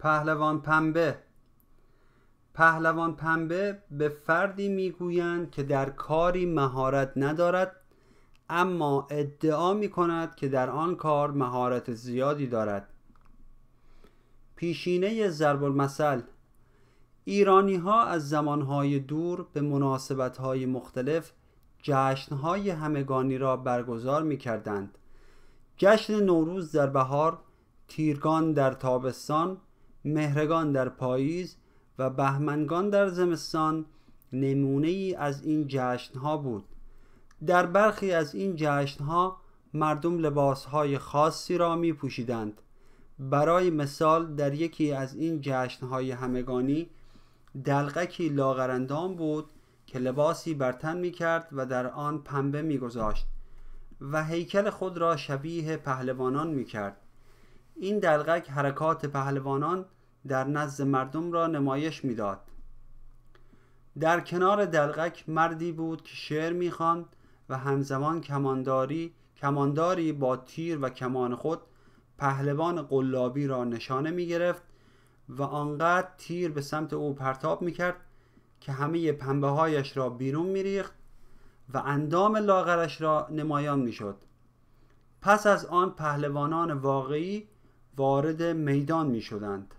پهلوان پنبه. پهلوان پنبه به فردی می‌گویند که در کاری مهارت ندارد اما ادعا می کند که در آن کار مهارت زیادی دارد. پیشینه ضرب المثل ایرانی ها از زمانهای دور به مناسبت های مختلف جشنهای همگانی را برگزار می کردند جشن نوروز در بهار تیرگان در تابستان مهرگان در پاییز و بهمنگان در زمستان نمونه ای از این جشنها بود. در برخی از این جشنها مردم لباسهای خاصی را می پوشیدند برای مثال در یکی از این جشنهای همگانی دلقکی لاغرندام بود که لباسی بر تن می کرد و در آن پنبه می گذاشت و هیکل خود را شبیه پهلوانان می کرد این دلغک حرکات پهلوانان در نزد مردم را نمایش می‌داد. در کنار دلغک مردی بود که شعر می‌خواند و همزمان کمانداری کمانداری با تیر و کمان خود پهلوان قلابی را نشانه می گرفت و آنقدر تیر به سمت او پرتاب می کرد که همه پنبه هایش را بیرون می ریخت و اندام لاغرش را نمایان می شد. پس از آن پهلوانان واقعی وارد میدان می شدند.